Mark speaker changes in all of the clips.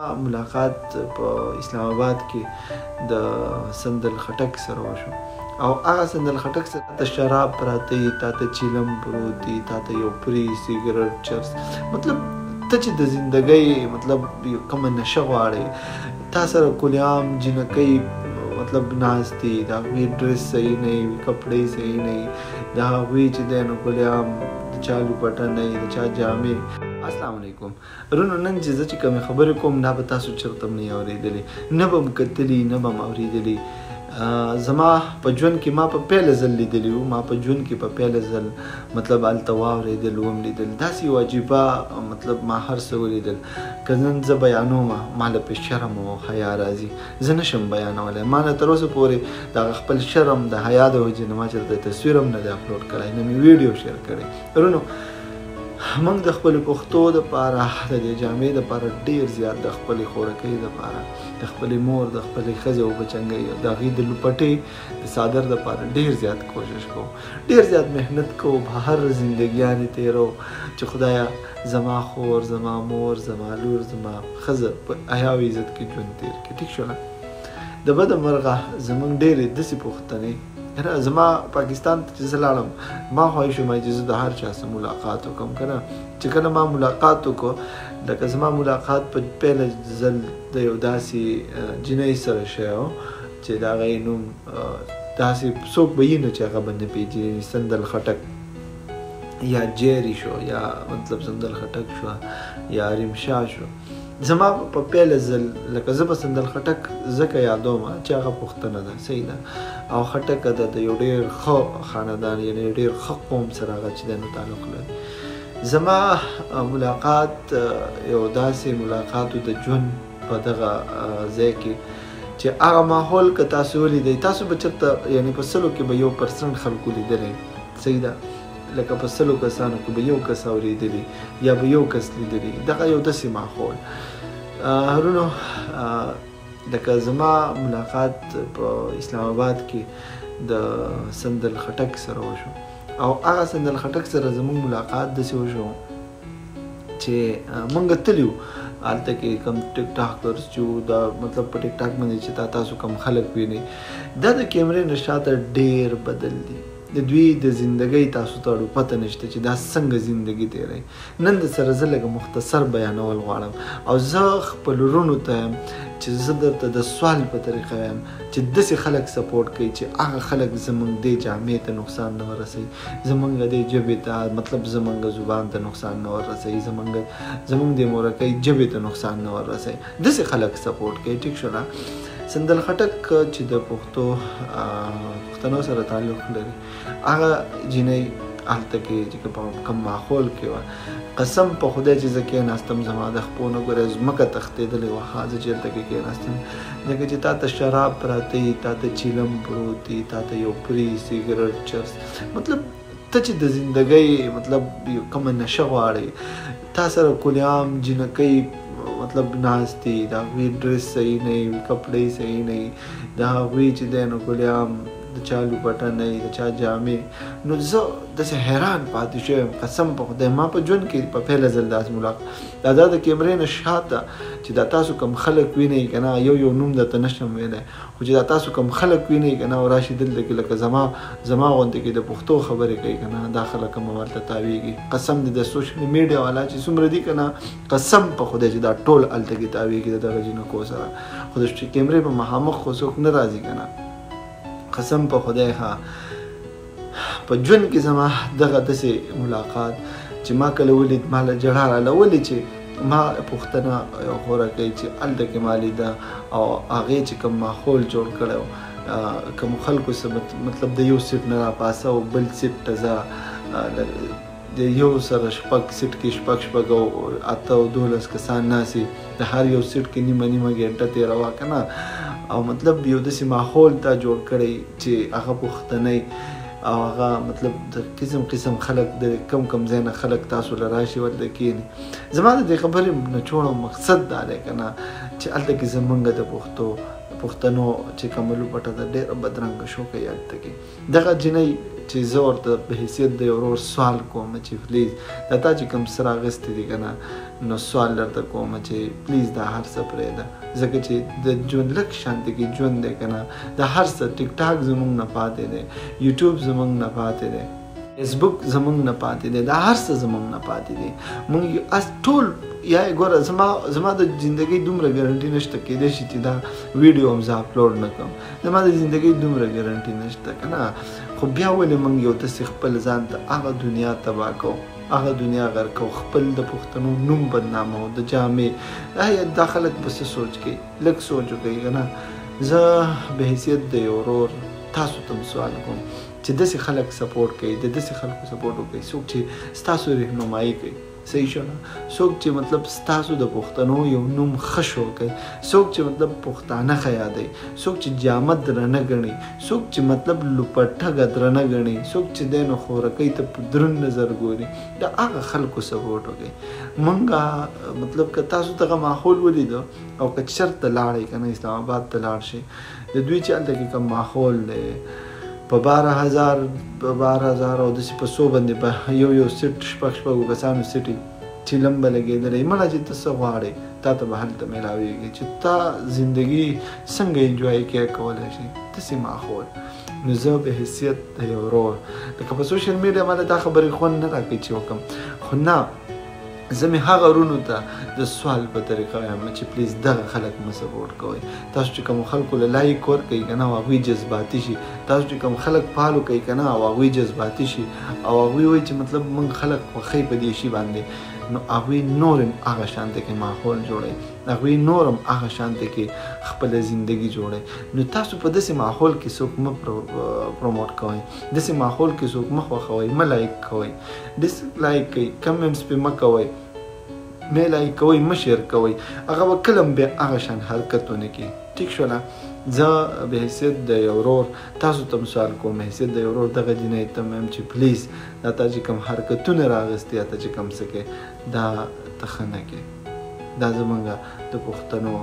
Speaker 1: ملاقات په اسلام آباد کې د سندل خټک سره وشو او هغه سندل خټک سره ته شراب پراته یي تا ته چیلم پروت دي تا ته یو پری سیګرټ چرس مطلب ته چې د زندګۍ مطلب کومه نشه غواړې تا سره کلیام جنکۍ مطلب ناز دی دا غوی ډریس صحیح نه وي کپڑے صحیح نه وي دا غوی چې دی نو کلیام د چالو پټه نه وي د چا جامې السلام علیکم رونو نن چې زه چې کومې خبرې کوم دا به تاسو چرته هم نه اوریدلې نه به هم کتلي نه به هم اوریدلي زما په ژوند کې ما په پیل ځل لیدلی وو ما په ژوند کې په پیل ځل مطلب هلته واورېدل وم لیدل داسې یو عجیبه مطلب ما هر څه ولیدل که نن زه بیانوم ما له پې شرم او حیا راځي زه نه شم بیانولی ما نه تر اوسه پورې دغه خپل شرم د حیا د وجې نه ما چېرته تصویر هم نه دی اپلوډ کړی نه مې ویډیو شیر کړی ورونو موږ د خپل پښتو د پاره د دې جامعې د پاره ډیر زیات د خپل خورکۍ د پاره د خپل مور د خپل خزه او بچنګي او د غي د لپټې د صادر د پاره ډیر زیات کوشش کو ډیر زیات مهنت کو بهر زندګیان تیرو چې خدایا زما خور زما مور زما لور زما خزه په احیا او عزت کې ژوند تیر کې ټیک شو نه د بده مرغه زمونږ ډېرې داسې پوښتنې نه زما پاکستان ته چې زه لاړم ما خوښ شو ما چې زه د هر چا سره ملاقات وکم کنه چې کله ما ملاقات وکړو لکه زما ملاقات په پیل ځل د یو داسې جنۍ سره شو چې دا غي نوم داسې څوک به یې نه چې هغه باندې پیژني سندل خټک یا جیری شو یا مطلب سندل خټک شو یا ریم شاه شو زما په پیل ځل لکه زه به سندل خټک زکه یادوم چې هغه پښتنه ده صحیح ده او خټک ده د یو ډیر خو خاندان یعنی ډیر خو قوم سره هغه چې دنو تعلق لري زما ملاقات یو داسې ملاقات د جون په دغه ځای کې چې هغه ماحول که تاسو ولیدئ تاسو به چرته یعنی په سلو کې به یو پرسنټ خلکو لیدلی صحیح ده لکه په سلو کسانو کې به یو کس اوریدلی یا به یو کس لیدلی دغه یو داسې ماحول هرونو لکه زما ملاقات په اسلام آباد کې د سندل خټک سره وشو او هغه سندل خټک سره زموږ ملاقات داسې وشو چې مونږ تلیو الته کې کم ټیک ټاکرز چې دا مطلب په ټیک ټاک باندې چې تاسو کم خلک ویني دا د کیمرې نشاته ډیر بدل دي د دوی د زندګۍ تاسو ته اړو پته نشته چې دا څنګه زندګي تیروي نن د سره زه لږ مختصر بیانول غواړم او زه خپل ورونو ته یم چې زه درته د سوال په طریقه ویم چې دسې خلک سپورټ کوي چې هغه خلک زمونږ دې جامعې ته نقصان نه ورسوي زمونږ دې ژبې ته مطلب زمونږ زبان ته نقصان نه ورسوي زمونږ زمونږ دې مورکۍ ژبې ته نقصان نه ورسوي دسې خلک سپورټ کوي ټیک شو نه سندل خټک چې د پښتو پښتنو سره تعلق لري هغه جنۍ هلته کې چې په کم ماحول کې و قسم په خدای چې زکه ناستم زما د خپونو ګره زمکه تختیدلې و حاضر چې تل کې ناستم ځکه چې تا ته شراب پراته تا ته چیلم پروتي تا ته یو پری سیګریټ چرس مطلب ته چې د زندګۍ مطلب کومه نشه غواړې تا سره کلیام جنکۍ مطلب ناستې د هغوی ډریس صحیح نه وي کپړې صحیح نه وي د هغوی چې دی نو کلیام د چا لوپټه نه وي د چا جامې نو زه داسې حیران پاتې شوم قسم په خدای ما په ژوند کې په پیله ځل داسې ملاقات دا دا د کیمرې نه شاته چې دا تاسو کم خلک وینئ که نه یو یو نوم درته نشم ویلی خو چې دا تاسو کوم خلک وینئ که نه او راشي دلته کې لکه زما زما غوندې کې د پښتو خبرې کوي که نه دا خلک هم همالته تاویږي قسم دې د سوشل میډیا والا چې څومره دي که نه قسم په خدای چې دا ټول هلته کې تاویږي د دغه جینکو سره خو د کیمرې په مخامخ خو څوک نه راځي که نه قسم په خدای ښه په ژوند کې زما دغه دسې ملاقات چې ما کله ولید ما له جړا راله ولې چې ما پوښتنه خوره کوي چې هلته کې ما لیده او هغې چې کوم ماحول جوړ کړی و کوم خلکو سره مطلب د یو سیټ نه راپاسه او بل سیټ ته ځه د یو سره شپږ سیټ کې شپږ شپږ او اته او دولس کسان ناسي د هر یو سیټ کې نیمه نیمه ګنټه تیروا کنه او مطلب یو داسې ماحول تا جوړ کړی چې هغه پښتنی او هغه مطلب د قسم قسم خلک د کم کم ځای نه خلک تاسو له راشي ورته کینی زما د دې خبرې نه چوړو مقصد دا دی کنه چې هلته کې زمونږ د پښتو پښتنو چې کملو پټه ده ډېره بدرنګه شوکه یاد تکي دغه جینۍ چی زه ورته په حیثیت د یو ورور سوال کوم چی فلیز دا تا چی کوم سره اغستی دی کنه نو سوال درته کوم چی فلیز دا هر څه پریده ځکه چی د ژوند لک شانتی کی ژوند دی کنه دا هر څه ټیک ټاک زمونږ نه پاتی دی یوټیوب زمونږ نه پاتی دی فیسبوک زمونږ نه پاتی دی دا هر څه زمونږ نه پاتی دی مونږ اس ټول یا ګوره زما زما د زندګی دومره ګارنټی نشته کیدای شی چی دا ویډیو هم زه اپلوډ نکړم زما د زندګۍ دومره ګارنټي نشته که نه خو بیا ولې موږ یو داسې خپل ځان ته هغه دنیا تباه کوو هغه دنیا غر کو خپل د پښتنو نوم بدنامه او د جامع دا یا دا خلک بس سوچ کوي لک سوچ کوي کنه زه به حیثیت د یو ورور تاسو ته سوال کوم چې داسې خلک سپورټ کوي د داسې خلکو سپورټ وکړي څوک چې ستاسو رهنمایي کوي صحیح شو نه څوک چې مطلب ستاسو د پښتنو یو نوم ښه شو کوي څوک چې مطلب پښتانه ښه یادوي څوک چې جامه درنه ګڼي څوک چې مطلب لوپټګه درنه ګڼي څوک چې دی نو خورکۍ ته په درون نظر ګوري د هغه خلکو سپورټ وکړي مونږه مطلب که تاسو دغه ماحول ولیدو او که چرته لاړئ که نه اسلام آباد ته لاړ شئ د دوی چې هلته کې کوم ماحول دی په باره هزار په باره هزار او داسې په څو باندې په یو یو سیټ شپږ شپږو کسانو سیټي چیلم به لګېدلی مړه چې ته څه غواړې تا ته به هلته میلاویږي چې تا زندگی څنګه انجوای کې کولای شي داسې ماحول نو زه به حیثیت د یو ورور لکه په سوشل میډیا باندې دا خبرې خوند نه راکوي چې وکم خو نه زه مې هغه رونو ته د سوال په طریقه وایم چې پلیز دغه خلک مه سپورټ کوئ تاسو چې کوم خلکو له لایک ورکوي که نه او هغوی جذباتي شي تاسو چې کوم خلک فالو کوي که نه او هغوی جذباتي شي او هغوی وایي چې مطلب موږ خلک خوښوي په دې شي باندې نو هغوی نور هم هغه شانته کې ماحول جوړوي هغوی نور هم هغه شانته کې خپله زندگی جوړوي نو تاسو په داسې ماحول کې څوک مه پروموټ کوئ داسې ماحول کې څوک مه خوښوئ مه لایک کوئ ډیس لایک کوي کمنټس په مکوئ مې لایک کوئ مشر کوئ هغه به کله هم بیا هغه شان حرکت ونه کړي ټیک شوله زه به حیثیت د یو ورور تاسو ته سوال کوم حیثیت د یو ورور دغه جنۍ ته مې هم چې پلیز دا تا چې کوم حرکتونه راغستې یا ته چې کوم څه کې دا ته ښه نه کې دا زمونږ د پښتنو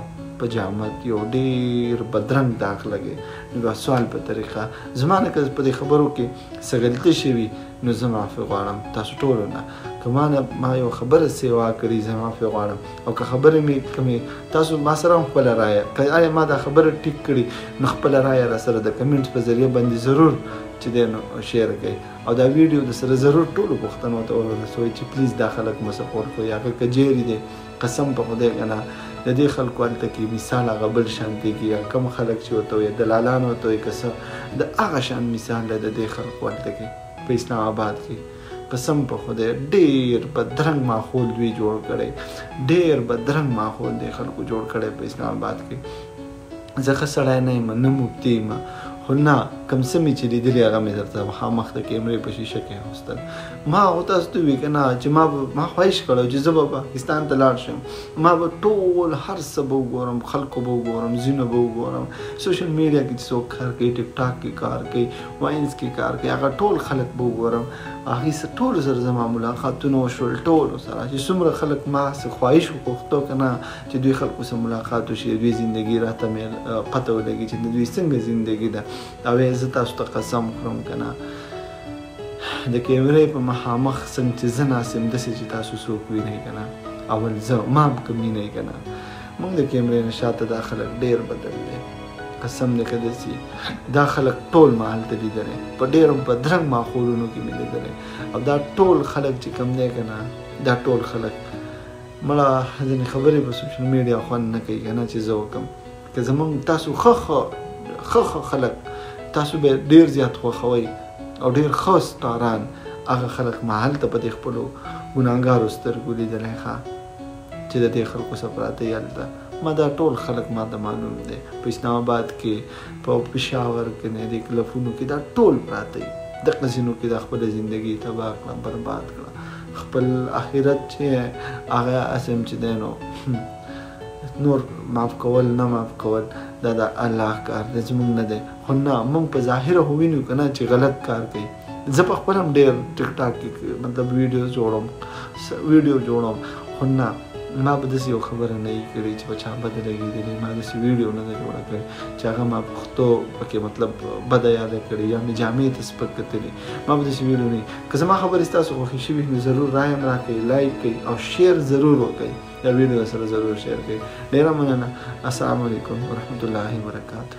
Speaker 1: په جامه کې یو ډیر بدرنګ داغ لګي نو دا سوال په طریقه زما لکه په دې خبرو کې څه غلطي شوي نو زه معافي غواړم تاسو ټولو نه که ما نه ما یو خبره سیوا کړي زه معافي غواړم او که خبره مې کومې تاسو ما سره هم خپله رایه که آیا ما دا خبره ټیک کړي نو خپله رایه را سره د کمنټس په ذریعه باندې ضرور چې دی نو شیر کړئ او دا ویډیو د سره ضرور ټولو پښتنو ته ورسوئ چې پلیز دا خلک مو سپورټ کوي هغه کجیري دی قسم په خدای کنه د دې خلکو هلته کې مثال هغه بل شان پیږي هغه کم خلک چې ورته وي دلالان ورته وي که څه د هغه شان مثال دی د دې خلکو هلته کې په اسلام آباد کې قسم په خدای ډیر بدرنګ ماحول دوی جوړ کړي ډیر بدرنګ ماحول دی خلکو جوړ کړي په اسلام آباد کې زه ښه سړی نه یم نه مبتي یم خو نه کوم څه مې چې لیدلي هغه مې درته مخامخ د کیمرې په شیشه کې راوستل ما خو تاسو ته وی کنه چې ما ما خواهش کړو چې زه به پاکستان ته لاړ شم ما به ټول هر څه به وګورم خلکو به وګورم ځینو به وګورم سوشل میډیا کې څوک کار کوي ټیک ټاک کې کار کوي واینز کې کار کوي هغه ټول خلک به وګورم هغه سره ټول سره زما ملاقاتونه وشول ټول سره چې څومره خلک ما څخه خواهش وکړو کنه چې دوی خلکو سره ملاقات وشي د دوی زندګي راته مې پته ولګي چې د دوی څنګه زندګي ده او زه تاسو ته قسم خورم که نه د کیمرې په مخامخ څنګه چې زه ناست یم داسې چې تاسو څوک وینئ که نه اول زه ما هم که مینئ که نه موږ د کیمرې نه شاته دا خلک ډېر بدل دی قسم دی که داسې دا خلک ټول ما هلته لیدلی په ډېر بدرنګ ماحولونو کې مې لیدلی او دا ټول خلک چې کوم دی که نه دا ټول خلک مړه ځینې خبرې په سوشل میډیا خوند نه کوي کنه چې زه وکم که زمونږ تاسو خخ خخ خلک تاسو به ډیر زیات خوښوي او ډیر خاص تاران هغه خلک محل ته په دې خپل ګناګارو سترګو لیدلای ښه چې د دې خلکو سپراته یلته ما دا ټول خلک ما ته معلوم دي په اسلام آباد کې په پېښور کې نه دي کلفونو کې دا ټول پراته دي د قزینو کې د خپل ژوندۍ تباہ کړه برباد کړه خپل اخرت چې هغه اسم چې دی نو نور معاف کول نه معاف کول دا د الله کار دی زمونږ نه دی خو نه مونږ په ظاهره خو وینو که نه چې غلط کار کوي زه په خپل هم ډېر ټیک ټاک کې مطلب ویډیو جوړوم ویډیو جوړوم خو نه ما به داسې یو خبره نه وي کړې چې په چا بده لګېدلې ما داسې ویډیو نه ده جوړه کړې چې هغه ما پښتو پکې مطلب بده یاده کړې یا مې جامې ته سپک کتلي ما به داسې ویډیو نه که زما خبرې ستاسو خوښې شوي نو ضرور رایم راکړئ لایک کړئ او شیر ضرور وکړئ دا ویډیو سره ضرور شیر کړئ ډیره مننه السلام علیکم ورحمت الله وبرکاته